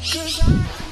Cause I